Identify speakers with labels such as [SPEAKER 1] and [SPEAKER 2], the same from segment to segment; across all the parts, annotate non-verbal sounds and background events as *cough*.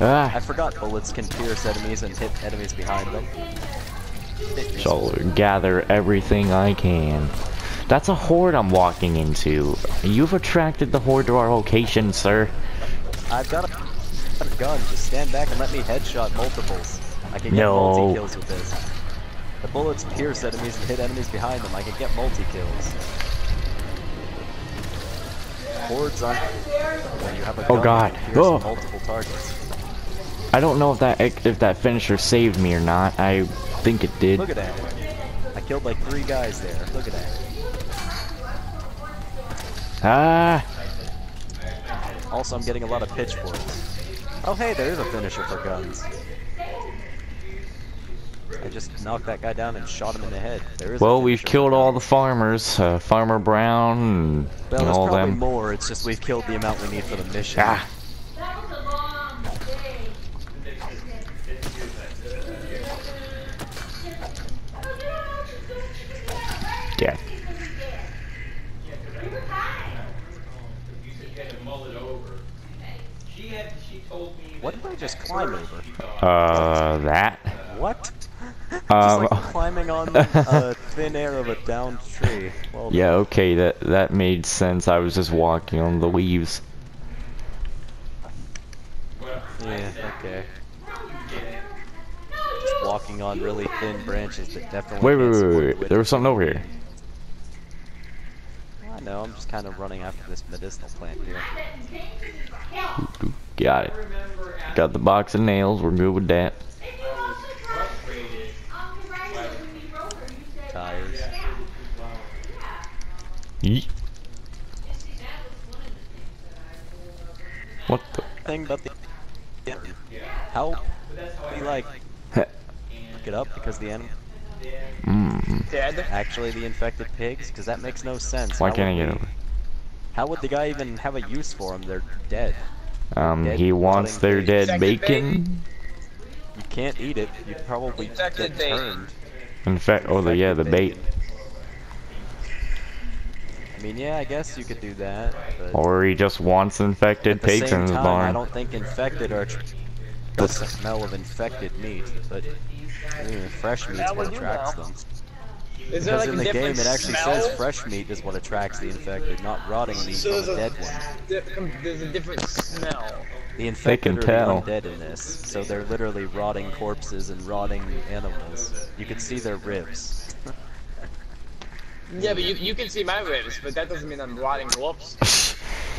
[SPEAKER 1] Ah.
[SPEAKER 2] I forgot bullets can pierce enemies and hit enemies behind them.
[SPEAKER 1] So gather everything I can. That's a horde I'm walking into. You've attracted the horde to our location, sir.
[SPEAKER 2] I've got a, a gun. Just stand back and let me headshot multiples. I can get
[SPEAKER 1] No.
[SPEAKER 2] multi kills with this. The bullets pierce enemies and hit enemies behind them. I can get multi kills. Hordes on you have a
[SPEAKER 1] Oh, God.
[SPEAKER 2] you can pierce
[SPEAKER 1] Oh.
[SPEAKER 2] multiple targets.
[SPEAKER 1] I don't know if that if that finisher saved me or not. I think it did.
[SPEAKER 2] Look at that. I killed like three guys there. Look at that.
[SPEAKER 1] Ah.
[SPEAKER 2] Also, I'm getting a lot of pitchforks. Oh, hey, there is a finisher for guns. I just knocked that guy down and shot him in the head. There is.
[SPEAKER 1] Well, we've killed all the farmers, uh, Farmer Brown and,
[SPEAKER 2] Well,
[SPEAKER 1] all
[SPEAKER 2] probably
[SPEAKER 1] them.
[SPEAKER 2] more. It's just we've killed the amount we need for the mission.
[SPEAKER 1] Ah. Yeah.
[SPEAKER 2] What did I just climb over?
[SPEAKER 1] Uh, that.
[SPEAKER 2] What? Just
[SPEAKER 1] Um,
[SPEAKER 2] like climbing on a *laughs* thin air of a downed tree. Well,
[SPEAKER 1] Yeah, okay, that that made sense. I was just walking on the leaves.
[SPEAKER 2] Yeah, okay. Just walking on really thin branches that definitely.
[SPEAKER 1] Wait, wait, wait, wait, wait. There was something over here.
[SPEAKER 2] I know. I'm just kind of running after this medicinal plant here.
[SPEAKER 1] Got it. Got the box of nails. We're good with that. Yeet. What the?
[SPEAKER 2] Thing about the help. Be like pick it up because the enemy
[SPEAKER 1] Mm.
[SPEAKER 3] Dead.
[SPEAKER 2] actually the infected pigs because that makes no sense.
[SPEAKER 1] Why
[SPEAKER 2] How
[SPEAKER 1] can't I get
[SPEAKER 2] we-
[SPEAKER 1] over?
[SPEAKER 2] How would the guy even have a use for them? They're dead.
[SPEAKER 1] Um,
[SPEAKER 2] Dead
[SPEAKER 1] he wants their
[SPEAKER 2] pig.
[SPEAKER 1] dead
[SPEAKER 3] Second
[SPEAKER 1] bacon.
[SPEAKER 2] You can't eat it. You'd probably
[SPEAKER 3] Infected
[SPEAKER 2] get
[SPEAKER 3] bait.
[SPEAKER 2] turned.
[SPEAKER 1] In fact, oh, the yeah, the bait.
[SPEAKER 2] bacon. I mean, yeah, I guess you could do that, but
[SPEAKER 1] Or he just wants infected
[SPEAKER 2] at the
[SPEAKER 1] pigs
[SPEAKER 2] same
[SPEAKER 1] in his
[SPEAKER 2] time,
[SPEAKER 1] barn.
[SPEAKER 2] I don't think infected are tr- the smell of infected meat, but mm, fresh meat
[SPEAKER 3] is
[SPEAKER 2] what attracts them.
[SPEAKER 3] Is
[SPEAKER 2] Because
[SPEAKER 3] like
[SPEAKER 2] in the game, it actually
[SPEAKER 3] smell?
[SPEAKER 2] says fresh meat is what attracts the infected, not rotting meat
[SPEAKER 3] So
[SPEAKER 2] from a dead one.
[SPEAKER 3] di- there's a different smell.
[SPEAKER 2] The infected
[SPEAKER 1] can
[SPEAKER 2] are
[SPEAKER 1] tell.
[SPEAKER 2] the in this, so they're literally rotting corpses and rotting animals. You can see their ribs.
[SPEAKER 3] Yeah, but you, you can see my ribs, but that doesn't mean I'm rotting corpse.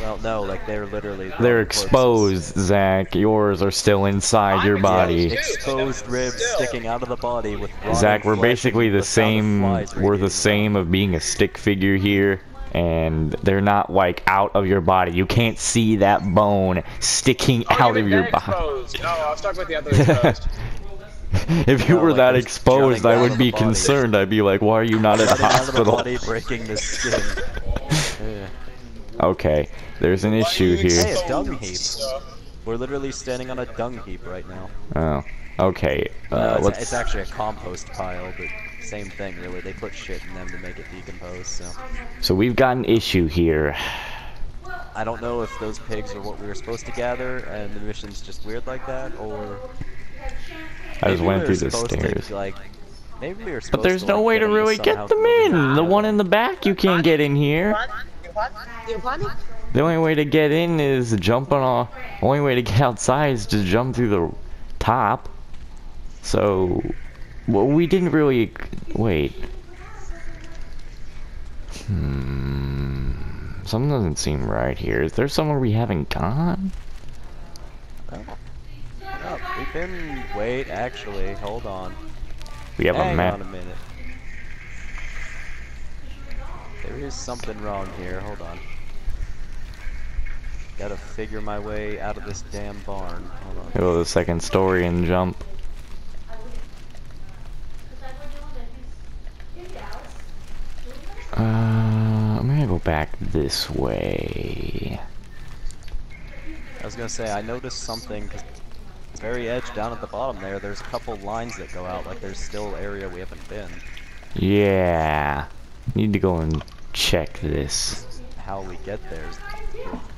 [SPEAKER 2] Well, no, like they're literally.
[SPEAKER 1] They're
[SPEAKER 2] rotting corpses.
[SPEAKER 1] exposed, Zach. Yours are still inside your
[SPEAKER 3] I'm
[SPEAKER 1] body.
[SPEAKER 3] exposed.
[SPEAKER 2] Exposed ribs
[SPEAKER 3] Still.
[SPEAKER 2] sticking out of the body with. rotting
[SPEAKER 1] Zach, we're basically the
[SPEAKER 2] the sound of
[SPEAKER 1] same. We're the same of being a stick figure here, and they're not like out of your body. You can't see that bone sticking
[SPEAKER 3] Oh,
[SPEAKER 1] out of your body.
[SPEAKER 3] exposed. No, I was talking about the other exposed. *laughs* *laughs*
[SPEAKER 1] if you
[SPEAKER 2] No,
[SPEAKER 1] were
[SPEAKER 2] like
[SPEAKER 1] that exposed, I would be concerned. I'd be like, why are you not in the
[SPEAKER 2] Jutting out of the
[SPEAKER 1] hospital?
[SPEAKER 2] body, breaking the skin. Yeah. *laughs*
[SPEAKER 1] Okay, there's an issue
[SPEAKER 3] Why are you
[SPEAKER 1] here.
[SPEAKER 2] Hey, a dung heap. We're literally standing on a dung heap right now.
[SPEAKER 1] Oh, okay.
[SPEAKER 2] No,
[SPEAKER 1] Uh,
[SPEAKER 2] it's, it's actually a compost pile, but same thing really. They put shit in them to make it decompose. So
[SPEAKER 1] So we've got an issue here.
[SPEAKER 2] I don't know if those pigs are what we were supposed to gather, and the mission's just weird like that, or
[SPEAKER 1] I just went
[SPEAKER 2] we
[SPEAKER 1] through the stairs.
[SPEAKER 2] To, like, maybe we were
[SPEAKER 1] But there's
[SPEAKER 2] to,
[SPEAKER 1] no
[SPEAKER 2] like,
[SPEAKER 1] way to really get them
[SPEAKER 2] through
[SPEAKER 1] in. The one in the back, you can't get in here.
[SPEAKER 3] What? What? You what?
[SPEAKER 1] The only way to get in is jumping off. Only way to get outside is to jump through the top. So, well, we didn't really wait. Hmm. Something doesn't seem right here. Is there somewhere we haven't gone?
[SPEAKER 2] We've been. Wait, actually, hold on.
[SPEAKER 1] We have
[SPEAKER 2] Hang
[SPEAKER 1] a map.
[SPEAKER 2] on a minute. There is something wrong here. Hold on. Gotta figure my way out of this damn barn. Hold on.
[SPEAKER 1] Go to the second story and jump. Uh, I'm gonna go back this way.
[SPEAKER 2] I was gonna say I noticed something very edge down at the bottom there. There's a couple lines that go out. Like there's still area we haven't been.
[SPEAKER 1] Yeah. Need to go and check this.
[SPEAKER 2] How we get there is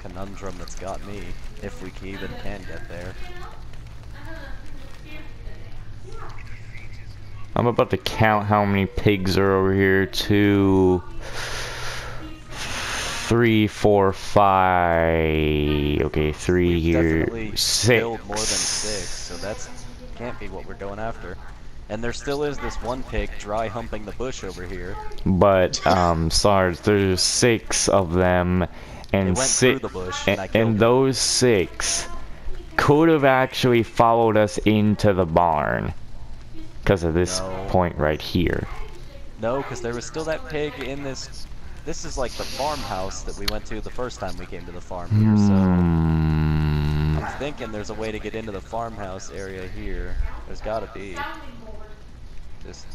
[SPEAKER 2] conundrum that's got me, if we even can get there.
[SPEAKER 1] I'm about to count how many pigs are over here. Two, three, four, five. Okay, three
[SPEAKER 2] We've
[SPEAKER 1] here. Six.
[SPEAKER 2] killed more than six, so that's can't be what we're going after. And there still is this one pig dry humping the bush over here.
[SPEAKER 1] But um, SARS, there's six of them, and six,
[SPEAKER 2] the bush,
[SPEAKER 1] and,
[SPEAKER 2] and
[SPEAKER 1] those six could have actually followed us into the barn because of this
[SPEAKER 2] No.
[SPEAKER 1] point right here.
[SPEAKER 2] No, because there was still that pig in this. This is like the farmhouse that we went to the first time we came to the farm here. So
[SPEAKER 1] Hmm.
[SPEAKER 2] I'm thinking there's a way to get into the farmhouse area here. There's gotta be. Just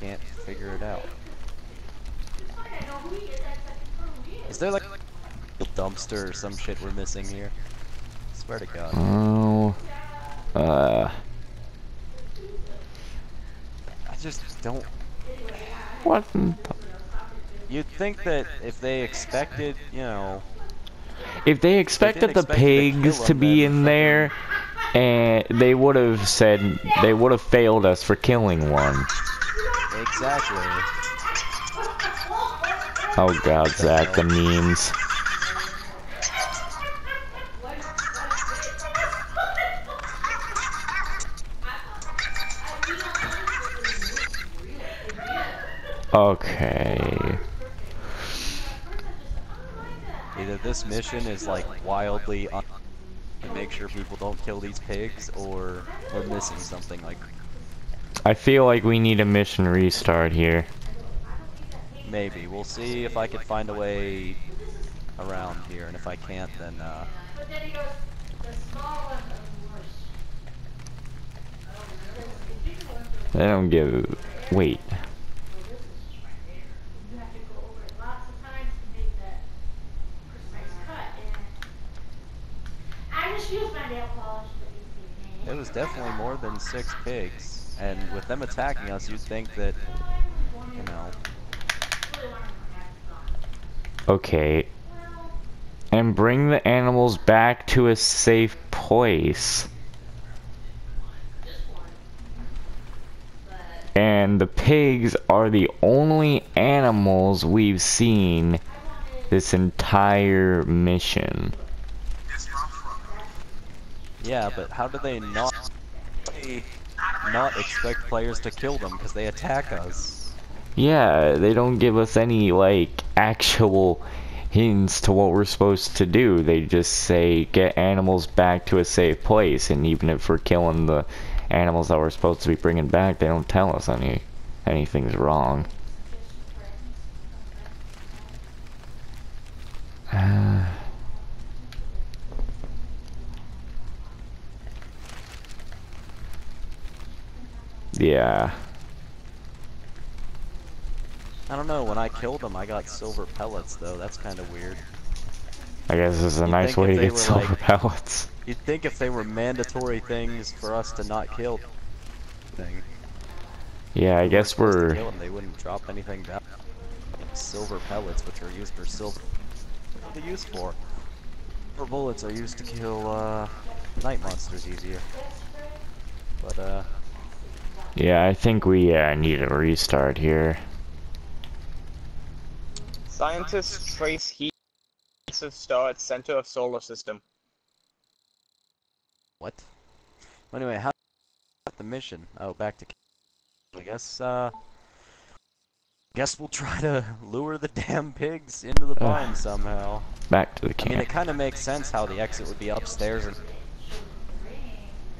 [SPEAKER 2] can't figure it out. Is there like a dumpster or some shit we're missing here? swear to God.
[SPEAKER 1] Oh. Uh.
[SPEAKER 2] I just don't.
[SPEAKER 1] What?
[SPEAKER 2] You'd think that if they expected, you know,
[SPEAKER 1] If they expected the pigs to be in there, and they would have said they would have failed us for killing one.
[SPEAKER 2] exactly.
[SPEAKER 1] Oh God, Zach, the memes. Okay.
[SPEAKER 2] This mission is like wildly un to make sure people don't kill these pigs, or we're missing something like
[SPEAKER 1] I feel like we need a mission restart here.
[SPEAKER 2] maybe. We'll see if I can find a way around here, and if I can't, then uh,
[SPEAKER 1] They don't give. Wait.
[SPEAKER 4] I just used my nail polish.
[SPEAKER 2] It definitely more than six pigs. And with them attacking us, you'd think that, you know,
[SPEAKER 1] Okay. And bring the animals back to a safe place. And the pigs are the only animals we've seen this entire mission.
[SPEAKER 2] Yeah, but how do they not not expect players to kill them because they attack us?
[SPEAKER 1] Yeah, they don't give us any, like, actual hints to what we're supposed to do. They just say, get animals back to a safe place, and even if we're killing the animals that we're supposed to be bringing back, they don't tell us any anything's wrong. Uh, *sighs* *sighs* yeah.
[SPEAKER 2] I don't know. When I killed them, I got silver pellets though. That's kind of weird.
[SPEAKER 1] I guess this is a
[SPEAKER 2] You'd
[SPEAKER 1] nice way to get silver
[SPEAKER 2] like-
[SPEAKER 1] pellets. *laughs*
[SPEAKER 2] You'd think if they were mandatory things for us to not kill, thing.
[SPEAKER 1] Yeah, I guess
[SPEAKER 2] weren't supposed to
[SPEAKER 1] we're.
[SPEAKER 2] kill 'em, they wouldn't drop anything down. Silver pellets, which are used for silver. What are they used for? Silver bullets are used to kill uh, night monsters easier. But uh,
[SPEAKER 1] Yeah, I think we uh, need a restart here.
[SPEAKER 3] Scientists trace heat of star at center of solar system.
[SPEAKER 2] what? Anyway, how about the mission? Oh, back to. I guess uh. Guess we'll try to lure the damn pigs into the barn somehow.
[SPEAKER 1] Back to the camp.
[SPEAKER 2] I mean, it kind of makes sense how the exit would be upstairs and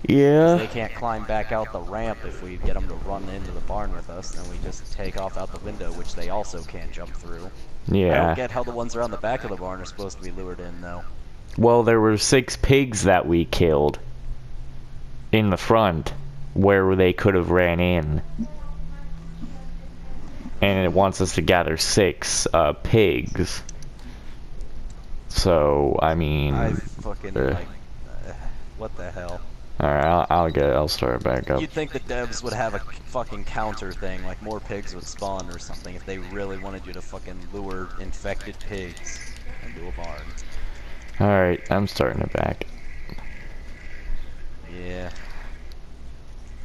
[SPEAKER 1] yeah.
[SPEAKER 2] they can't climb back out the ramp if we get them to run into the barn with us. Then we just take off out the window, which they also can't jump through.
[SPEAKER 1] Yeah.
[SPEAKER 2] I don't get how the ones around the back of the barn are supposed to be lured in, though.
[SPEAKER 1] Well, there were six pigs that we killed in the front where they could have ran in. And it wants us to gather six uh, pigs. So, I mean,
[SPEAKER 2] I fucking
[SPEAKER 1] uh,
[SPEAKER 2] like. Uh, what the hell?
[SPEAKER 1] Alright, I'll, I'll get, I'll start back up.
[SPEAKER 2] You'd think the devs would have a fucking counter thing, like more pigs would spawn or something, if they really wanted you to fucking lure infected pigs into a barn.
[SPEAKER 1] Alright, I'm starting it back.
[SPEAKER 2] Yeah.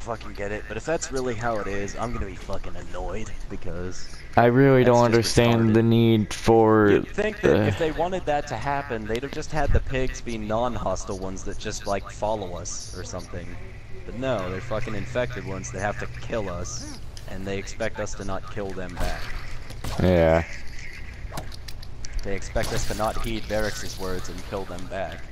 [SPEAKER 2] Fucking get it. But if that's really how it is, I'm gonna be fucking annoyed because
[SPEAKER 1] I really don't understand
[SPEAKER 2] retarded.
[SPEAKER 1] the need for
[SPEAKER 2] you'd think that if they wanted that to happen, they'd have just had the pigs be non-hostile ones that just like follow us or something. But no, they're fucking infected ones that have to kill us, and they expect us to not kill them back.
[SPEAKER 1] Yeah.
[SPEAKER 2] They expect us to not heed Varix's words and kill them back.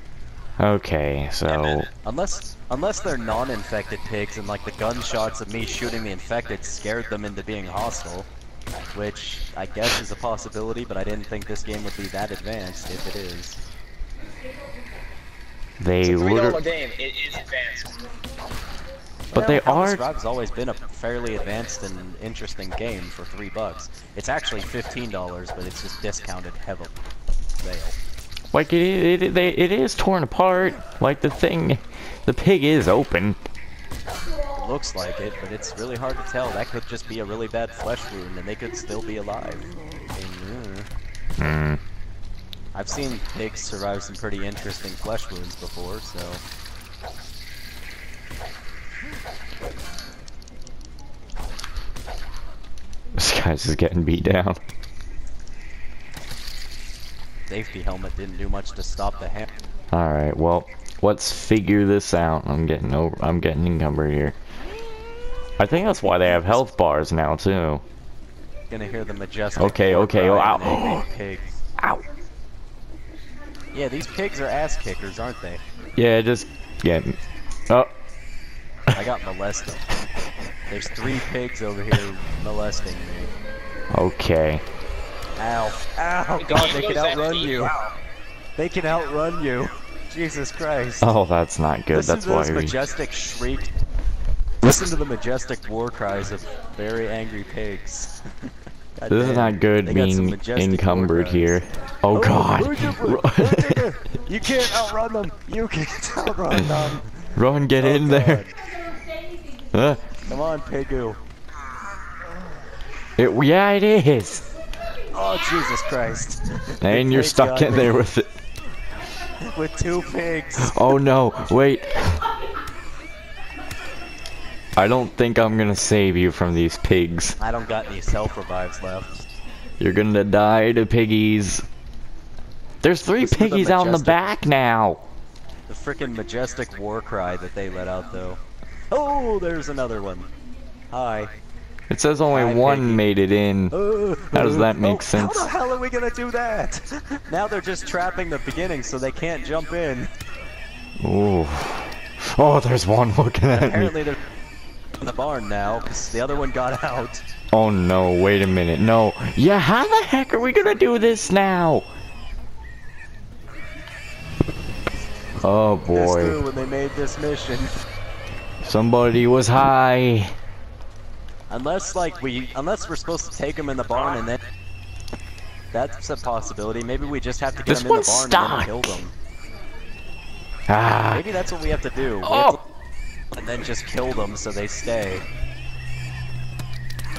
[SPEAKER 1] Okay, so
[SPEAKER 2] Unless unless they're non-infected pigs and like the gunshots of me shooting the infected scared them into being hostile, which I guess is a possibility, but I didn't think this game would be that advanced if it is.
[SPEAKER 1] they
[SPEAKER 3] It's a three dollar
[SPEAKER 1] literally
[SPEAKER 3] game. It is advanced.
[SPEAKER 1] But they
[SPEAKER 2] Atlas
[SPEAKER 1] are-
[SPEAKER 2] Rock's always been a fairly advanced and interesting game for three bucks. It's actually fifteen dollars, but it's just discounted heavily. Sale.
[SPEAKER 1] Like it it, they, it is torn apart. Like the thing the pig is open.
[SPEAKER 2] Looks like it, but it's really hard to tell. That could just be a really bad flesh wound, and they could still be alive.
[SPEAKER 1] Hmm.
[SPEAKER 2] I've seen pigs survive some pretty interesting flesh wounds before, so
[SPEAKER 1] This guy's just getting beat down.
[SPEAKER 2] Safety helmet didn't do much to stop the hand.
[SPEAKER 1] Alright, well, let's figure this out. I'm getting over I'm getting encumbered here. I think that's why they have health bars now too.
[SPEAKER 2] Gonna hear the majestic.
[SPEAKER 1] Okay, okay, oh, ow.
[SPEAKER 2] an angry pig.
[SPEAKER 1] Ow.
[SPEAKER 2] Yeah, these pigs are ass kickers, aren't they?
[SPEAKER 1] Yeah, just get Oh
[SPEAKER 2] I got molested. There's three pigs over here molesting me.
[SPEAKER 1] Okay.
[SPEAKER 2] Ow. Ow! God, they can outrun you. They can outrun you. *laughs* Jesus Christ.
[SPEAKER 1] Oh that's not good.
[SPEAKER 2] Listen
[SPEAKER 1] that's
[SPEAKER 2] to
[SPEAKER 1] why
[SPEAKER 2] those
[SPEAKER 1] we
[SPEAKER 2] majestic shriek. Listen to the majestic war cries of very angry pigs. *laughs* God
[SPEAKER 1] This is not good
[SPEAKER 2] they
[SPEAKER 1] being encumbered here. Oh god.
[SPEAKER 2] Ru- *laughs* you can't outrun them. You can't outrun them.
[SPEAKER 1] Run, get
[SPEAKER 2] Oh,
[SPEAKER 1] in there.
[SPEAKER 2] God.
[SPEAKER 4] was gonna say anything.
[SPEAKER 1] Uh,
[SPEAKER 2] Come on, Pigu.
[SPEAKER 1] it, yeah, it is.
[SPEAKER 2] Oh Jesus Christ. *laughs*
[SPEAKER 1] And you're stuck in
[SPEAKER 2] me
[SPEAKER 1] there with it. *laughs*
[SPEAKER 2] with two pigs.
[SPEAKER 1] Oh no, wait. I don't think I'm gonna save you from these pigs.
[SPEAKER 2] I don't got any self revives left.
[SPEAKER 1] You're gonna die to piggies. There's three
[SPEAKER 2] Listen to the
[SPEAKER 1] piggies out in the back now.
[SPEAKER 2] The freaking majestic war cry that they let out though. Oh, there's another one. Hi.
[SPEAKER 1] It says only
[SPEAKER 2] Hi,
[SPEAKER 1] one
[SPEAKER 2] piggy.
[SPEAKER 1] made it in.
[SPEAKER 2] Uh,
[SPEAKER 1] How does that make
[SPEAKER 2] oh,
[SPEAKER 1] sense?
[SPEAKER 2] How the hell are we gonna do that? now they're just trapping the beginning so they can't jump in.
[SPEAKER 1] Ooh. Oh, there's one looking at me.
[SPEAKER 2] Apparently they're in the barn now because the other one got out.
[SPEAKER 1] Oh no, wait a minute. No. Yeah, how the heck are we gonna do this now? Oh
[SPEAKER 2] This
[SPEAKER 1] boy.
[SPEAKER 2] through when they made this mission.
[SPEAKER 1] Somebody was high.
[SPEAKER 2] Unless like we, unless we're supposed to take them in the barn and then. That's a possibility. Maybe we just have to get
[SPEAKER 1] This
[SPEAKER 2] them in the barn and then kill them.
[SPEAKER 1] Ah.
[SPEAKER 2] Maybe that's what we have to do. We
[SPEAKER 1] Oh!
[SPEAKER 2] to- and then just kill them so they stay.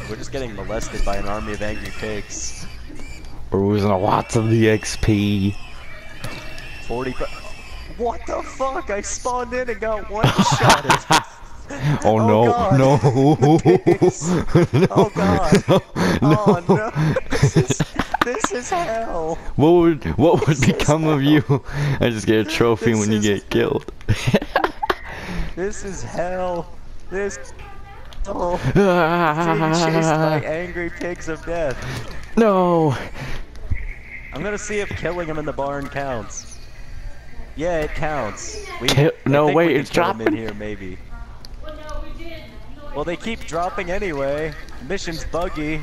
[SPEAKER 2] We're just getting molested by an army of angry pigs.
[SPEAKER 1] We're losing lots of the XP.
[SPEAKER 2] 40 What the fuck? I spawned in and got one shot. *laughs*
[SPEAKER 1] Oh, oh, no,
[SPEAKER 2] God.
[SPEAKER 1] no. *laughs* No. *laughs*
[SPEAKER 2] Oh, God.
[SPEAKER 1] No.
[SPEAKER 2] Oh no! This is, this is hell!
[SPEAKER 1] What would what would
[SPEAKER 2] This
[SPEAKER 1] become of you? *laughs* I just get a trophy
[SPEAKER 2] This
[SPEAKER 1] when you get killed.
[SPEAKER 2] This is hell! This. Oh, being chased by angry pigs of death.
[SPEAKER 1] no.
[SPEAKER 2] I'm gonna see if killing him in the barn counts. Yeah, it counts. We,
[SPEAKER 1] Kill- no, wait, it's
[SPEAKER 2] 'em in
[SPEAKER 1] dropping.
[SPEAKER 2] here, maybe.
[SPEAKER 4] Well, no, we did. You know,
[SPEAKER 2] Well, they keep dropping anyway. Mission's buggy.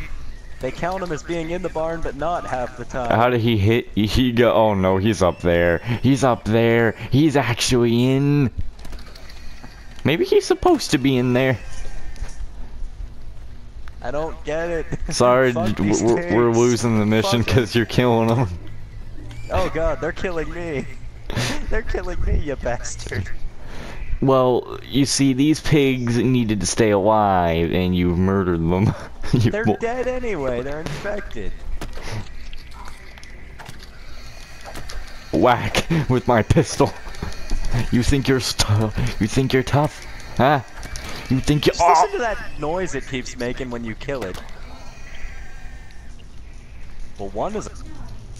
[SPEAKER 2] They count him as being in the barn, but not half the time.
[SPEAKER 1] How did he hit? He go. Oh no, he's up there. He's up there. He's actually in. Maybe he's supposed to be in there.
[SPEAKER 2] I don't get it. *laughs*
[SPEAKER 1] Sorry,
[SPEAKER 2] Fuck
[SPEAKER 1] d-
[SPEAKER 2] these
[SPEAKER 1] we're, we're losing the mission because you're killing them.
[SPEAKER 2] Oh god, they're killing me. *laughs* they're killing me, you bastard.
[SPEAKER 1] Well, you see, these pigs needed to stay alive, and you murdered them. *laughs* You
[SPEAKER 2] They're dead anyway, they're infected.
[SPEAKER 1] whack with my pistol. You think you're st- you think you're tough, huh? You think you?
[SPEAKER 2] Just listen to that noise it keeps making when you kill it. Well, one is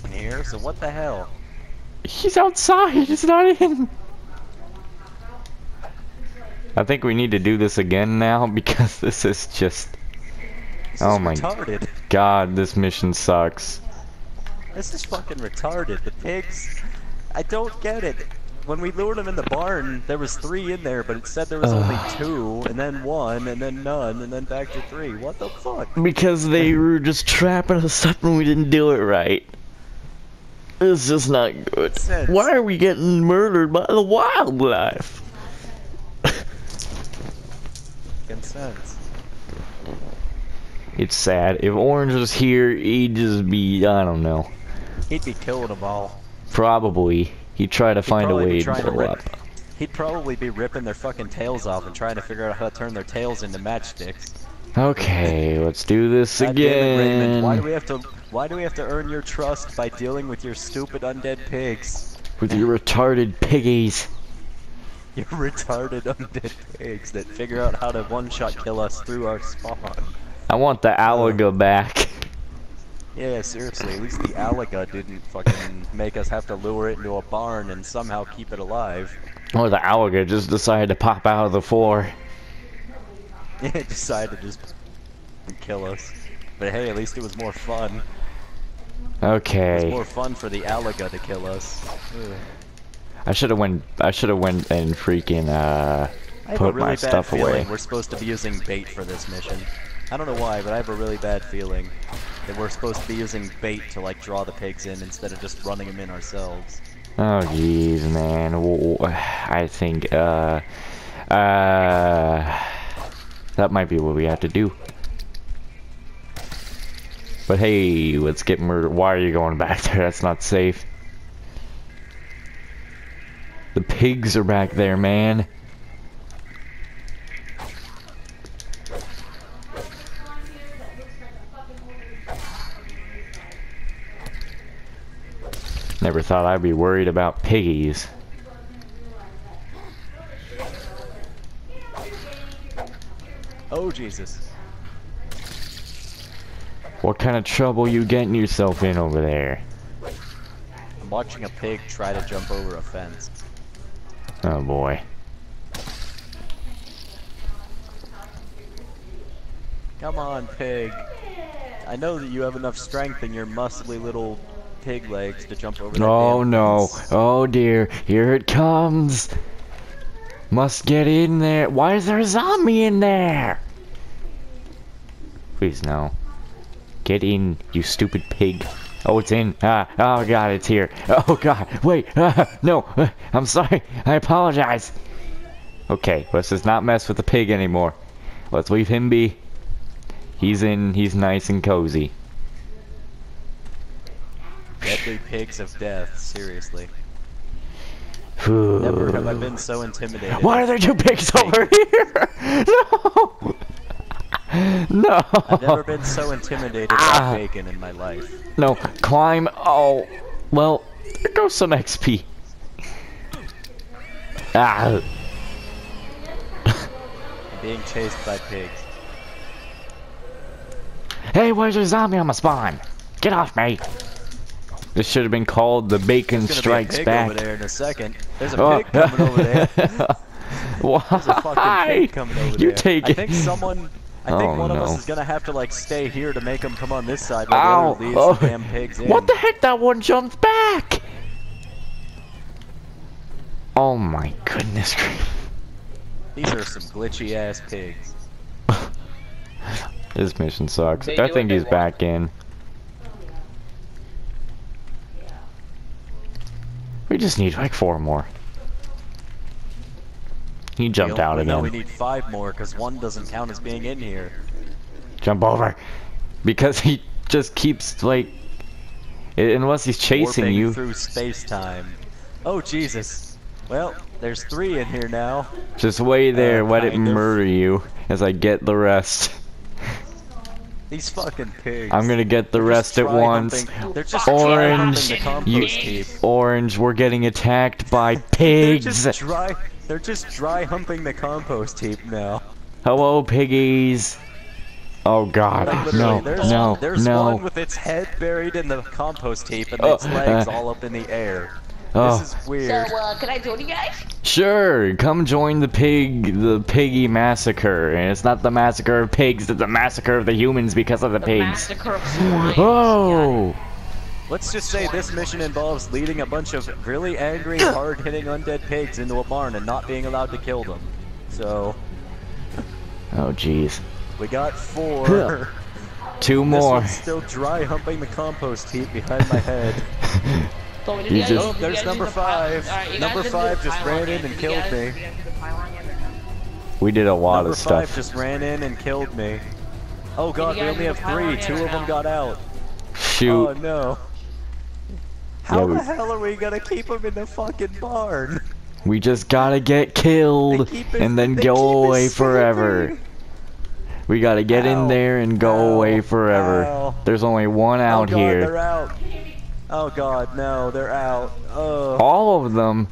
[SPEAKER 2] in here, so what the hell?
[SPEAKER 1] He's outside. He's not in. I think we need to do this again now *laughs* because this is just.
[SPEAKER 2] This
[SPEAKER 1] Oh
[SPEAKER 2] is
[SPEAKER 1] my-
[SPEAKER 2] retarded.
[SPEAKER 1] God, this mission sucks.
[SPEAKER 2] This is fucking retarded. The pigs, I don't get it. When we lured them in the barn, there was three in there, but it said there was only two, and then one, and then none, and then back to three. What the fuck?
[SPEAKER 1] Because they *laughs* were just trapping us up and we didn't do it right. It's just not good. Why are we getting murdered by the wildlife?
[SPEAKER 2] Fucking sense.
[SPEAKER 1] It's sad. If Orange was here, he'd just be, I don't know.
[SPEAKER 2] He'd be killing them all.
[SPEAKER 1] Probably. He'd try to find a way to
[SPEAKER 2] trying to
[SPEAKER 1] blow
[SPEAKER 2] rip-
[SPEAKER 1] up.
[SPEAKER 2] He'd probably be ripping their fucking tails off and trying to figure out how to turn their tails into matchsticks.
[SPEAKER 1] Okay, let's do this
[SPEAKER 2] damn it, Raymond. Why do
[SPEAKER 1] again.
[SPEAKER 2] we have to? Why do we have to earn your trust by dealing with your stupid undead pigs?
[SPEAKER 1] With your retarded piggies. *laughs*
[SPEAKER 2] Your retarded undead pigs that figure out how to one-shot kill us through our spawn.
[SPEAKER 1] I want the Alaga back. *laughs*
[SPEAKER 2] Yeah, seriously, at least the Alaga didn't fucking make us have to lure it into a barn and somehow keep it alive.
[SPEAKER 1] Or the Alaga just decided to pop out of the floor. *laughs*
[SPEAKER 2] It decided to just kill us. But hey, at least it was more fun. It was
[SPEAKER 1] Okay.
[SPEAKER 2] more fun for the Alaga to kill us. Ugh.
[SPEAKER 1] I should have went. I should have went and freaking uh put
[SPEAKER 2] really
[SPEAKER 1] my stuff away.
[SPEAKER 2] we're supposed to be using bait for this mission. I don't know why, but I have a really bad feeling that we're supposed to be using bait to like draw the pigs in instead of just running them in ourselves.
[SPEAKER 1] Oh jeez, man. I think uh uh that might be what we have to do. But hey, let's get murdered. Why are you going back *laughs* there? That's not safe. The pigs are back there, man. Never thought I'd be worried about piggies.
[SPEAKER 2] Oh Jesus!
[SPEAKER 1] What kind of trouble you getting yourself in over there?
[SPEAKER 2] I'm watching a pig try to jump over a fence.
[SPEAKER 1] Oh boy.
[SPEAKER 2] Come on, pig. I know that you have enough strength in your muscly little pig legs to jump over
[SPEAKER 1] Oh no.
[SPEAKER 2] fence.
[SPEAKER 1] Oh dear. Here it comes. Must get in there. Why is there a zombie in there? Please no. Get in, you stupid pig. Oh, it's in. Ah, oh god, it's here. Oh god, wait. *laughs* Ah, no, *laughs* I'm sorry. I apologize. Okay, let's just not mess with the pig anymore. Let's leave him be. He's in. He's nice and cozy.
[SPEAKER 2] Deadly pigs of death, seriously. Never have I been so intimidated.
[SPEAKER 1] Why are there two pigs over here? *laughs* No! *laughs* No!
[SPEAKER 2] I've never been so intimidated
[SPEAKER 1] Ah.
[SPEAKER 2] by bacon in my life.
[SPEAKER 1] No, climb. Oh, well, there goes some XP. Ah,
[SPEAKER 2] I'm being chased by pigs.
[SPEAKER 1] hey, where's your zombie on my spawn? Get off me! This should have been called the Bacon Strikes
[SPEAKER 2] be a pig
[SPEAKER 1] Back.
[SPEAKER 2] over there in a second. There's a
[SPEAKER 1] Oh.
[SPEAKER 2] pig coming over there.
[SPEAKER 1] Why? *laughs*
[SPEAKER 2] There's a fucking pig coming over
[SPEAKER 1] you
[SPEAKER 2] there.
[SPEAKER 1] take
[SPEAKER 2] I
[SPEAKER 1] it.
[SPEAKER 2] think someone. I think
[SPEAKER 1] Oh,
[SPEAKER 2] one of
[SPEAKER 1] no.
[SPEAKER 2] us is gonna have to like stay here to make them come on this side while
[SPEAKER 1] Ow!
[SPEAKER 2] the other leaves
[SPEAKER 1] Oh.
[SPEAKER 2] damn pigs in.
[SPEAKER 1] What the heck? That one jumped back! Oh my goodness.
[SPEAKER 2] These are some glitchy ass pigs. *laughs*
[SPEAKER 1] This mission sucks.
[SPEAKER 3] They
[SPEAKER 1] I think
[SPEAKER 3] what they
[SPEAKER 1] he's
[SPEAKER 3] want.
[SPEAKER 1] back in. We just need like four more. He jumped out
[SPEAKER 2] know
[SPEAKER 1] again.
[SPEAKER 2] we need five more because one doesn't count as being in here.
[SPEAKER 1] Jump over. Because he just keeps like unless he's chasing
[SPEAKER 2] Warping
[SPEAKER 1] you.
[SPEAKER 2] through space time. Oh Jesus! Well, there's three in here now.
[SPEAKER 1] Just wait there,
[SPEAKER 2] Uh,
[SPEAKER 1] let it
[SPEAKER 2] of.
[SPEAKER 1] murder you as I get the rest.
[SPEAKER 2] These fucking pigs.
[SPEAKER 1] I'm gonna get the
[SPEAKER 2] They're
[SPEAKER 1] rest at once.
[SPEAKER 2] They're just
[SPEAKER 1] Orange, you-. Orange, we're getting attacked by *laughs* pigs.
[SPEAKER 2] Just dry. They're just dry humping the compost heap now.
[SPEAKER 1] Hello, piggies. Oh God,
[SPEAKER 2] Like, literally,
[SPEAKER 1] no,
[SPEAKER 2] there's,
[SPEAKER 1] no,
[SPEAKER 2] there's one
[SPEAKER 1] no.
[SPEAKER 2] with its head buried in the compost heap and
[SPEAKER 1] Oh,
[SPEAKER 2] its legs
[SPEAKER 1] uh, *laughs*
[SPEAKER 2] all up in the air.
[SPEAKER 1] Oh,
[SPEAKER 2] This is weird.
[SPEAKER 4] So,
[SPEAKER 2] weird.
[SPEAKER 4] uh, can I join you guys?
[SPEAKER 1] sure. Come join the pig, the piggy massacre. And it's not the massacre of pigs; it's the massacre of the humans because of the
[SPEAKER 4] The
[SPEAKER 1] pigs.
[SPEAKER 4] massacre of swine.
[SPEAKER 1] Oh,
[SPEAKER 2] Let's just say this mission involves leading a bunch of really angry, *coughs* hard-hitting undead pigs into a barn and not being allowed to kill them. So,
[SPEAKER 1] oh, jeez.
[SPEAKER 2] we got four. *laughs*
[SPEAKER 1] Two
[SPEAKER 2] This
[SPEAKER 1] more.
[SPEAKER 2] one's still dry humping the compost heap behind my head. *laughs*
[SPEAKER 4] So,
[SPEAKER 1] You just-
[SPEAKER 2] Oh,
[SPEAKER 4] you
[SPEAKER 2] there's number five.
[SPEAKER 4] Alright, you guys
[SPEAKER 2] Number five just ran in and killed me.
[SPEAKER 4] did you guys do the pylon yet or no?
[SPEAKER 1] We did a lot of things.
[SPEAKER 2] Number five
[SPEAKER 1] stuff.
[SPEAKER 2] just ran in and killed me. Oh god, we only have three. Two of them got out.
[SPEAKER 1] Shoot.
[SPEAKER 2] Oh no. How
[SPEAKER 1] we-
[SPEAKER 2] the hell are we gonna keep them in the fucking barn? *laughs*
[SPEAKER 1] We just gotta get killed
[SPEAKER 2] keep it-
[SPEAKER 1] and then *laughs* go away forever. We gotta get
[SPEAKER 2] Ow.
[SPEAKER 1] in there and go
[SPEAKER 2] Ow.
[SPEAKER 1] away forever.
[SPEAKER 2] Ow.
[SPEAKER 1] There's only one oh, out
[SPEAKER 2] oh god,
[SPEAKER 1] here.
[SPEAKER 2] they're out. Oh god, no, they're out. Oh,
[SPEAKER 1] All of them.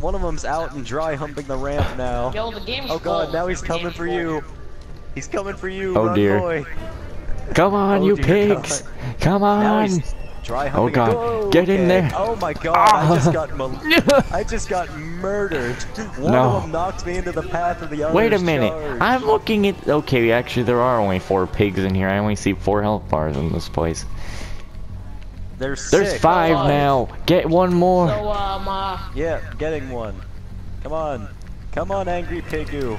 [SPEAKER 2] one of them's out and dry humping the ramp now.
[SPEAKER 4] Yo, the game's
[SPEAKER 2] Oh god,
[SPEAKER 4] full.
[SPEAKER 2] now he's coming for
[SPEAKER 4] full.
[SPEAKER 2] you. He's coming for you.
[SPEAKER 1] Oh,
[SPEAKER 2] run,
[SPEAKER 1] dear.
[SPEAKER 2] boy.
[SPEAKER 1] Come on,
[SPEAKER 2] Oh,
[SPEAKER 1] you
[SPEAKER 2] dear
[SPEAKER 1] pigs.
[SPEAKER 2] God.
[SPEAKER 1] Come
[SPEAKER 2] Now
[SPEAKER 1] on.
[SPEAKER 2] He's dry
[SPEAKER 1] Oh. God.
[SPEAKER 2] Whoa,
[SPEAKER 1] Get in
[SPEAKER 2] okay.
[SPEAKER 1] there.
[SPEAKER 2] Oh my god, I just
[SPEAKER 1] Ah.
[SPEAKER 2] got mol- *laughs* I just got murdered. One
[SPEAKER 1] No.
[SPEAKER 2] of them knocked me into the path of the other.
[SPEAKER 1] Wait a minute. I'm looking at. Okay, actually, there are only four pigs in here. I only see four health bars in this place.
[SPEAKER 2] There's
[SPEAKER 1] There's
[SPEAKER 2] six.
[SPEAKER 1] five
[SPEAKER 4] Five.
[SPEAKER 1] now. Get one more.
[SPEAKER 4] So, um, uh,
[SPEAKER 2] Yeah, getting one. Come on. Come on, angry pigu.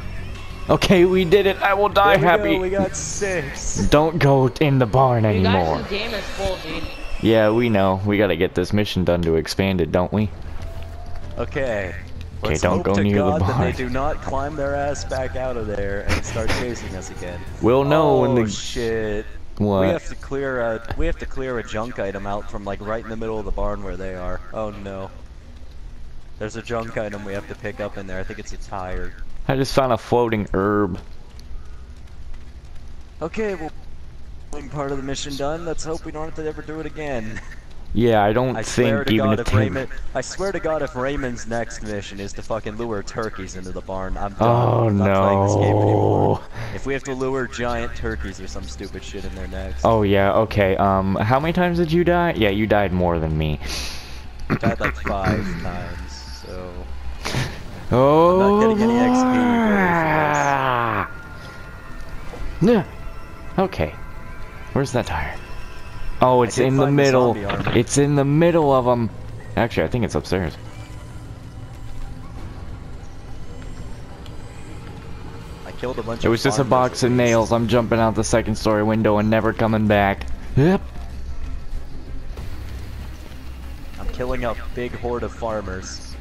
[SPEAKER 1] Okay, we did it. I will die
[SPEAKER 2] There we
[SPEAKER 1] happy.
[SPEAKER 2] Go. We got six.
[SPEAKER 1] Don't go in the barn
[SPEAKER 4] you
[SPEAKER 1] anymore.
[SPEAKER 4] guys, the game is full, dude.
[SPEAKER 1] Yeah, we know. We gotta get this mission done to expand it, don't we?
[SPEAKER 2] Okay. Let's
[SPEAKER 1] don't go near the
[SPEAKER 2] God that they do not climb their ass back out of there and start chasing us again.
[SPEAKER 1] We'll know
[SPEAKER 2] oh,
[SPEAKER 1] when the oh,
[SPEAKER 2] shit.
[SPEAKER 1] what?
[SPEAKER 2] We have to clear a we have to clear a junk item out from like right in the middle of the barn where they are. Oh no. There's a junk item we have to pick up in there. I think it's a tire.
[SPEAKER 1] I just found a floating herb.
[SPEAKER 2] Okay, well part of the mission done. Let's hope we don't have to ever do it again.
[SPEAKER 1] Yeah, I don't
[SPEAKER 2] I swear
[SPEAKER 1] think
[SPEAKER 2] to
[SPEAKER 1] even
[SPEAKER 2] God,
[SPEAKER 1] if
[SPEAKER 2] Raymond, I swear to God, if Raymond's next mission is to fucking lure turkeys into the barn, I'm done.
[SPEAKER 1] Oh
[SPEAKER 2] I'm not playing this game anymore.
[SPEAKER 1] no.
[SPEAKER 2] If we have to lure giant turkeys or some stupid shit in there next,
[SPEAKER 1] Oh yeah, okay. Um, how many times did you die? Yeah, you died more than me.
[SPEAKER 2] I died like five times, so *laughs*
[SPEAKER 1] Oh.
[SPEAKER 2] getting any XP really
[SPEAKER 1] Yeah. Okay. Where's that tire? Oh, it's in the
[SPEAKER 2] find the
[SPEAKER 1] middle. It's in the middle of them. Actually, I think it's upstairs.
[SPEAKER 2] I killed a bunch
[SPEAKER 1] It
[SPEAKER 2] of.
[SPEAKER 1] was just a box of nails. I'm jumping out the second story window and never coming back. Yep.
[SPEAKER 2] I'm killing a big horde of farmers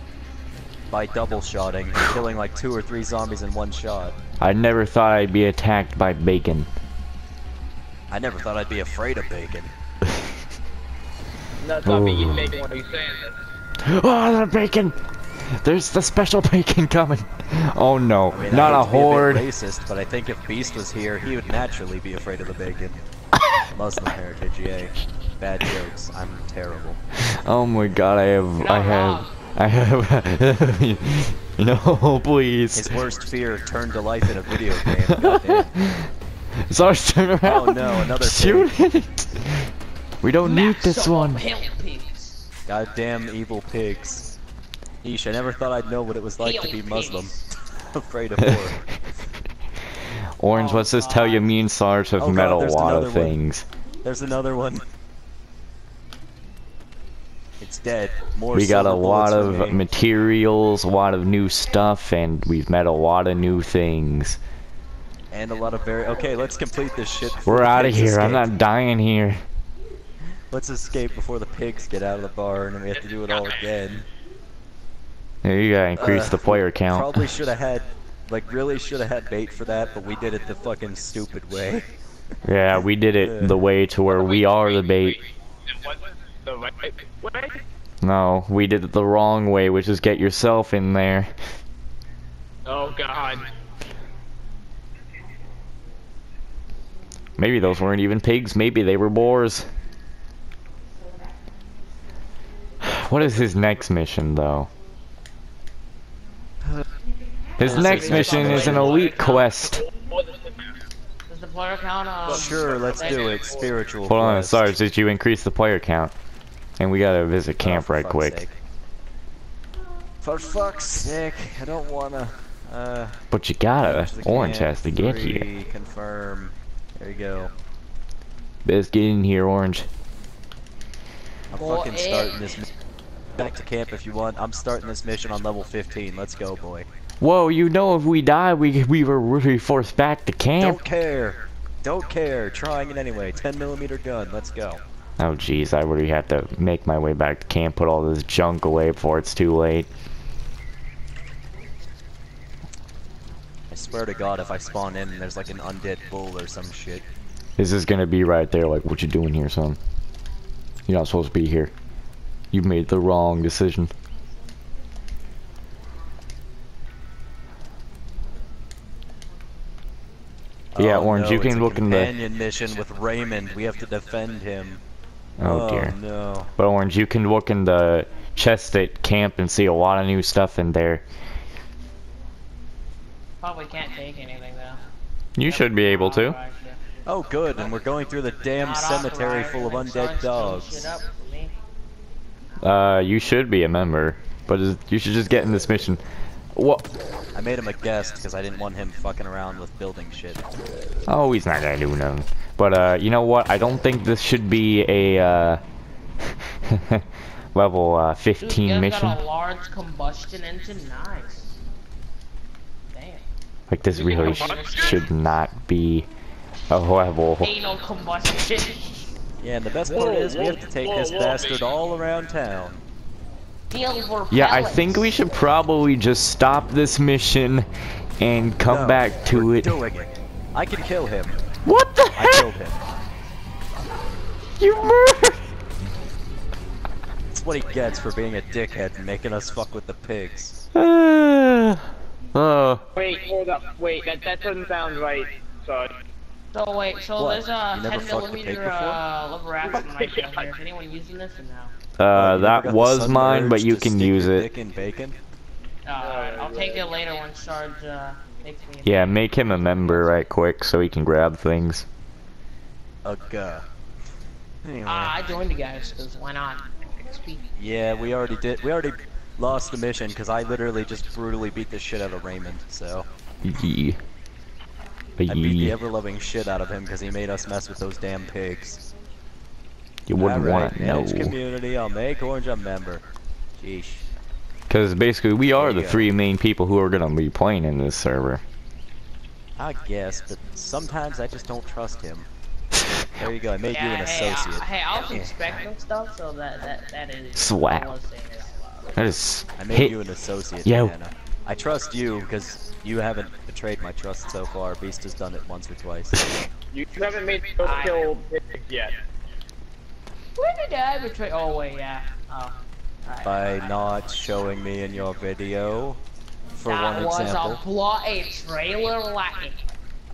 [SPEAKER 2] by double shotting, and killing like two or three zombies in one shot.
[SPEAKER 1] I never thought I'd be attacked by bacon.
[SPEAKER 2] I never thought I'd be afraid of bacon.
[SPEAKER 3] That's not me
[SPEAKER 1] Ooh.
[SPEAKER 3] making what are you saying this? *gasps*
[SPEAKER 1] Oh, the bacon! There's the special *laughs* bacon coming. Oh no,
[SPEAKER 2] I mean,
[SPEAKER 1] not
[SPEAKER 2] I
[SPEAKER 1] a
[SPEAKER 2] hate to be bit racist, but I think if Beast was here, he would naturally be afraid of the bacon. *laughs* Muslim heritage, yay. Bad jokes. I'm terrible.
[SPEAKER 1] Oh my god, I have,
[SPEAKER 4] You're
[SPEAKER 1] I have,
[SPEAKER 4] wrong.
[SPEAKER 1] I have. no, please.
[SPEAKER 2] His worst fear turned to life in a video game. *laughs* Goddamn.
[SPEAKER 1] Sorry, turn oh, around.
[SPEAKER 2] Oh, no, another
[SPEAKER 1] Shoot it. We don't need this one.
[SPEAKER 2] Goddamn evil pigs. Yeesh, I never thought I'd know what it was like to be
[SPEAKER 4] Pale
[SPEAKER 2] Muslim.
[SPEAKER 4] pigs. *laughs*
[SPEAKER 2] afraid of war. *laughs*
[SPEAKER 1] Orange, what's this tell you? Me and Sarge have
[SPEAKER 2] Oh God,
[SPEAKER 1] met a lot
[SPEAKER 2] another
[SPEAKER 1] of
[SPEAKER 2] one.
[SPEAKER 1] things.
[SPEAKER 2] There's another one. It's dead. More
[SPEAKER 1] We got a lot of
[SPEAKER 2] me.
[SPEAKER 1] materials, a lot of new stuff, and we've met a lot of new things.
[SPEAKER 2] And a lot of very. Okay, let's complete this shit.
[SPEAKER 1] We're out of
[SPEAKER 2] pigs
[SPEAKER 1] here. I'm not dying here.
[SPEAKER 2] Let's escape before the pigs get out of the barn and we have to do it all again.
[SPEAKER 1] There you gotta increase
[SPEAKER 2] Uh,
[SPEAKER 1] the player count.
[SPEAKER 2] Probably *laughs* should have had, like, really should have had bait for that, but we did it the fucking stupid way.
[SPEAKER 1] Yeah, we did it the way to where we are the bait.
[SPEAKER 3] What? The right way?
[SPEAKER 1] No, we did it the wrong way, which is get yourself in there.
[SPEAKER 3] Oh god.
[SPEAKER 1] Maybe those weren't even pigs. Maybe they were boars. What is his next mission, though? His next mission is an elite quest.
[SPEAKER 4] Does the player count um
[SPEAKER 2] Sure, let's do it. Spiritual.
[SPEAKER 1] Hold on,
[SPEAKER 2] quest.
[SPEAKER 1] Sarge, did you increase the player count? And we gotta visit
[SPEAKER 2] Oh,
[SPEAKER 1] camp
[SPEAKER 2] for
[SPEAKER 1] right quick.
[SPEAKER 2] sake. For fuck's sake, I don't wanna. Uh,
[SPEAKER 1] But you gotta.
[SPEAKER 2] go to the
[SPEAKER 1] Orange
[SPEAKER 2] camp.
[SPEAKER 1] has to get here.
[SPEAKER 2] Confirm. There you go.
[SPEAKER 1] Best get in here, Orange.
[SPEAKER 2] I'm
[SPEAKER 4] Go
[SPEAKER 2] fucking starting this. mi- Back to camp if you want. I'm starting this mission on level 15. Let's go, boy.
[SPEAKER 1] Whoa, you know if we die, we we were really forced back to camp.
[SPEAKER 2] Don't care. Don't care. Trying it anyway. 10 millimeter gun. Let's go.
[SPEAKER 1] Oh jeez, I really have to make my way back to camp, put all this junk away before it's too late.
[SPEAKER 2] Swear to God, if I spawn in and there's like an undead bull or some shit.
[SPEAKER 1] This is gonna be right there, like, what you doing here, son? You're not supposed to be here. You made the wrong decision. Yeah,
[SPEAKER 2] Oh,
[SPEAKER 1] Orange,
[SPEAKER 2] no,
[SPEAKER 1] you can look in the-
[SPEAKER 2] companion mission with Raymond. We have to defend him.
[SPEAKER 1] Oh, oh, dear.
[SPEAKER 2] no.
[SPEAKER 1] But Orange, you can look in the chest at camp and see a lot of new stuff in there.
[SPEAKER 4] Probably can't take anything though.
[SPEAKER 1] You should be able to.
[SPEAKER 2] Oh, good. And we're going through the damn
[SPEAKER 4] Not
[SPEAKER 2] cemetery full of undead
[SPEAKER 4] starts cleaning shit
[SPEAKER 2] dogs.
[SPEAKER 4] up for me.
[SPEAKER 1] Uh, you should be a member, but you should just get in this mission. What?
[SPEAKER 2] I made him a guest because I didn't want him fucking around with building shit.
[SPEAKER 1] Oh, he's not gonna do nothing. But uh, you know what? I don't think this should be a uh, *laughs* level uh, 15
[SPEAKER 4] you guys
[SPEAKER 1] mission.
[SPEAKER 4] got a large combustion engine. Nice. Damn.
[SPEAKER 1] Like this
[SPEAKER 3] You
[SPEAKER 1] really sh should not be a level.
[SPEAKER 4] Ain't no combustion. *laughs*
[SPEAKER 2] Yeah, and the best part is we have to take this
[SPEAKER 3] Whoa, whoa,
[SPEAKER 2] bastard all around town.
[SPEAKER 1] Yeah, I think we should probably just stop this mission and come
[SPEAKER 2] No,
[SPEAKER 1] back to
[SPEAKER 2] we're
[SPEAKER 1] it.
[SPEAKER 2] doing it. I can kill him.
[SPEAKER 1] What the
[SPEAKER 2] I
[SPEAKER 1] heck?
[SPEAKER 2] killed him.
[SPEAKER 1] You murdered!
[SPEAKER 2] That's what he gets for being a dickhead and making us fuck with the pigs.
[SPEAKER 1] Uh, *sighs* *sighs* oh,
[SPEAKER 3] Wait, hold up. Wait, that that doesn't sound right. So
[SPEAKER 4] So wait, so
[SPEAKER 2] What?
[SPEAKER 4] there's a
[SPEAKER 2] You
[SPEAKER 4] 10
[SPEAKER 2] fucked
[SPEAKER 4] millimeter uh, lever action right down here. Is anyone using this or no?
[SPEAKER 1] uh,
[SPEAKER 2] Oh, you never
[SPEAKER 1] that was mine, but you can use it.
[SPEAKER 2] Dick in bacon?
[SPEAKER 4] Alright, I'll take it later when Sarge uh, makes me.
[SPEAKER 1] Yeah, make him a member right quick so he can grab things.
[SPEAKER 2] Ugh. uh. Anyway.
[SPEAKER 4] Ah, I joined the guys, because why not? XP.
[SPEAKER 2] Yeah, we already did. We already lost the mission because I literally just brutally beat the shit out of Raymond. So
[SPEAKER 1] Yeah.
[SPEAKER 2] I beat the ever-loving shit out of him because he made us mess with those damn pigs.
[SPEAKER 1] You wouldn't
[SPEAKER 2] Alright,
[SPEAKER 1] want to know.
[SPEAKER 2] community. I'll make Orange a member. Sheesh.
[SPEAKER 1] Because basically, we are the
[SPEAKER 2] go.
[SPEAKER 1] three main people who are going to be playing in this server.
[SPEAKER 2] I guess, but sometimes I just don't trust him. There you go. I made you an
[SPEAKER 4] hey, uh,
[SPEAKER 2] associate.
[SPEAKER 4] hey, I was
[SPEAKER 2] Yeah.
[SPEAKER 4] expecting stuff, so that that that is.
[SPEAKER 1] Swag. That is.
[SPEAKER 2] I made
[SPEAKER 1] hit-
[SPEAKER 2] you an associate,
[SPEAKER 1] Yo.
[SPEAKER 2] Diana. I trust you because you haven't betrayed my trust so far. Beast has done it once or twice. *laughs*
[SPEAKER 3] you haven't made no kill pigs yet.
[SPEAKER 4] When did I betray? Oh wait, yeah. Oh. Alright,
[SPEAKER 2] by not showing me in your video. For
[SPEAKER 4] that
[SPEAKER 2] one
[SPEAKER 4] was
[SPEAKER 2] example,
[SPEAKER 4] a plot, a trailer lacking.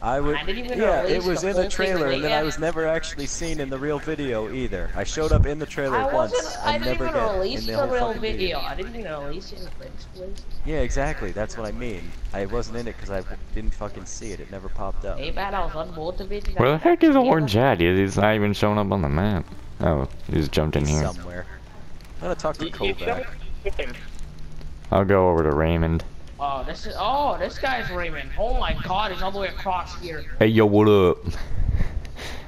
[SPEAKER 2] I would.
[SPEAKER 4] I didn't even
[SPEAKER 2] yeah, it was in
[SPEAKER 4] whole
[SPEAKER 2] the trailer, and then I was never actually seen in the real video either. I showed up in the trailer
[SPEAKER 4] I
[SPEAKER 2] once,
[SPEAKER 4] wasn't. I
[SPEAKER 2] and
[SPEAKER 4] didn't
[SPEAKER 2] never
[SPEAKER 4] even release
[SPEAKER 2] in the,
[SPEAKER 4] the,
[SPEAKER 2] whole
[SPEAKER 4] real
[SPEAKER 2] fucking
[SPEAKER 4] video. I didn't even release it in the first place.
[SPEAKER 2] Yeah, exactly. That's what I mean. I wasn't in it because I didn't fucking see it. It never popped up.
[SPEAKER 4] Hey, bad. I was unmotivated.
[SPEAKER 1] Where the heck is
[SPEAKER 4] gave
[SPEAKER 1] Orange
[SPEAKER 4] up.
[SPEAKER 1] at? He's not even showing up on the map. Oh, he just jumped in here.
[SPEAKER 2] Somewhere. I'm gonna talk to
[SPEAKER 3] You- you
[SPEAKER 2] Kovac.
[SPEAKER 1] I'll go over to Raymond.
[SPEAKER 4] Oh, this is. Oh, this guy's Raymond. Oh my God, he's all the way across here.
[SPEAKER 1] Hey, yo, what up?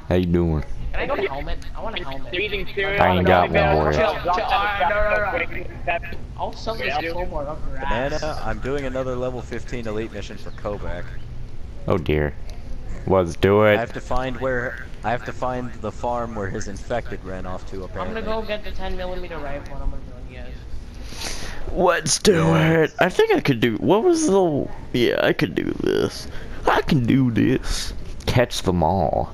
[SPEAKER 1] How you doing?
[SPEAKER 4] Can I get a helmet? I want a helmet.
[SPEAKER 3] They're eating cereal.
[SPEAKER 1] I ain't got one for you.
[SPEAKER 4] Chill, chill, alright, no, no, no. I'll sell this
[SPEAKER 3] Yeah.
[SPEAKER 4] Fomor up your ass.
[SPEAKER 2] Banana, I'm doing another level 15 elite mission for Kovac.
[SPEAKER 1] Oh dear. Let's do it.
[SPEAKER 2] I have to find where. I have to find the farm where his infected ran off to.
[SPEAKER 4] I'm gonna go get the 10 millimeter rifle and I'm gonna join you guys.
[SPEAKER 1] Let's do it. I think I could do. What was the? Yeah, I could do this. I can do this. Catch them all.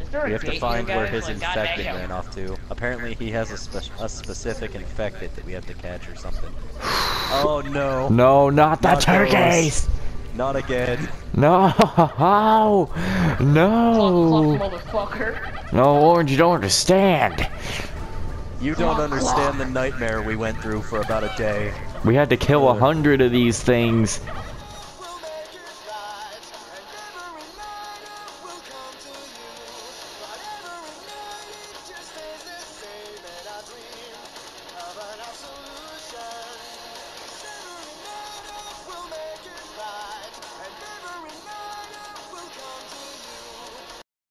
[SPEAKER 4] Is there a
[SPEAKER 2] We have to find where his
[SPEAKER 4] Like,
[SPEAKER 2] infected
[SPEAKER 4] goddamn.
[SPEAKER 2] ran off to. Apparently, he has a, spe- a specific infected that we have to catch or something. Oh no!
[SPEAKER 1] No, not the
[SPEAKER 2] Not those.
[SPEAKER 1] turkeys.
[SPEAKER 2] Not again.
[SPEAKER 1] No, *laughs*
[SPEAKER 4] Cluck,
[SPEAKER 1] no,
[SPEAKER 4] cluck, motherfucker.
[SPEAKER 1] no, Orange, you don't understand.
[SPEAKER 2] You don't understand the nightmare we went through for about a day.
[SPEAKER 1] We had to kill a hundred of these things